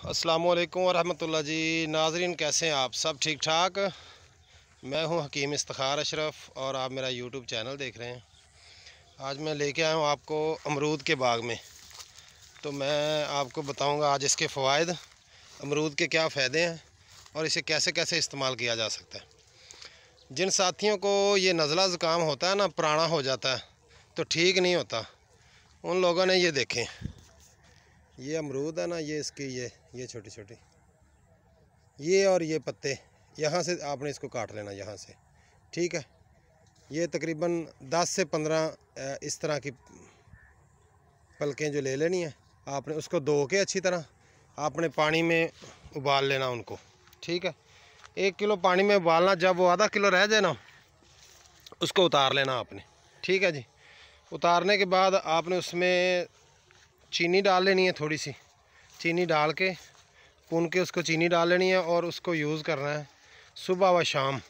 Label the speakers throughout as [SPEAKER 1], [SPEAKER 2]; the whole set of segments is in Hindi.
[SPEAKER 1] अस्सलाम वालेकुम वरहमतुल्लाह जी। नाजरीन, कैसे हैं आप? सब ठीक ठाक मैं हूँ हकीम इस्तार अशरफ और आप मेरा यूट्यूब चैनल देख रहे हैं। आज मैं लेके आया हूँ आपको अमरूद के बाग में। तो मैं आपको बताऊँगा आज इसके फ़वाद अमरूद के क्या फ़ायदे हैं और इसे कैसे कैसे इस्तेमाल किया जा सकता है। जिन साथियों को ये नज़ला ज़ुकाम होता है ना, पुराना हो जाता है तो ठीक नहीं होता। उन लोगों ने ये देखें। ये अमरूद है ना, ये इसकी ये ये छोटी छोटी ये और ये पत्ते, यहाँ से आपने इसको काट लेना, यहाँ से। ठीक है? ये तकरीबन 10 से 15 इस तरह की पलकें जो ले लेनी है, आपने उसको धो के अच्छी तरह आपने पानी में उबाल लेना उनको। ठीक है? एक किलो पानी में उबालना, जब वो आधा किलो रह जाए ना, उसको उतार लेना आपने। ठीक है जी? उतारने के बाद आपने उसमें चीनी डाल लेनी है थोड़ी सी। चीनी डाल के पुन के उसको चीनी डाल लेनी है और उसको यूज़ करना है सुबह व शाम।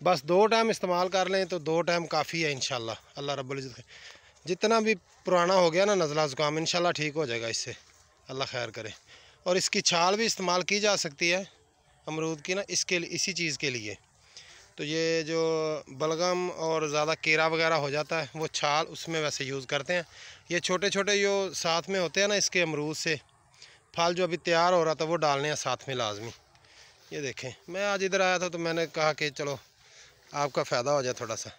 [SPEAKER 1] बस दो टाइम इस्तेमाल कर लें तो दो टाइम काफ़ी है इन अल्लाह रब्बुल इज़्ज़त जितना भी पुराना हो गया ना नज़ला ज़ुकाम इन ठीक हो जाएगा इससे। अल्लाह खैर करे। और इसकी छाल भी इस्तेमाल की जा सकती है अमरूद की ना, इसके इसी चीज़ के लिए। तो ये जो बलगम और ज़्यादा केरा वगैरह हो जाता है, वो छाल उसमें वैसे यूज़ करते हैं। ये छोटे छोटे जो साथ में होते हैं ना इसके अमरूद से, फल जो अभी तैयार हो रहा था वो डालने हैं साथ में लाजमी। ये देखें, मैं आज इधर आया था तो मैंने कहा कि चलो, आपका फ़ायदा हो जाए थोड़ा सा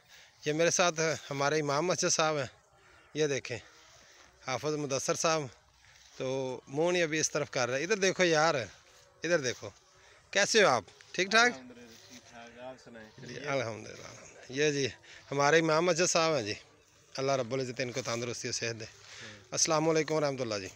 [SPEAKER 1] ये मेरे साथ हमारे इमाम मस्जिद साहब हैं। ये देखें, हाफज मुदसर साहब। तो मोहन अभी इस तरफ़ कर रहे। इधर देखो यार, इधर देखो। कैसे हो आप? ठीक ठाक अलहमदिल्ला ये जी हमारे इमाम मस्जिद साहब हैं जी। अल्लाह रब्बुल इज़्ज़त इनको तंदरुस्ती सेहत दे। अस्सलाम वालेकुम रहमतुल्लाह जी।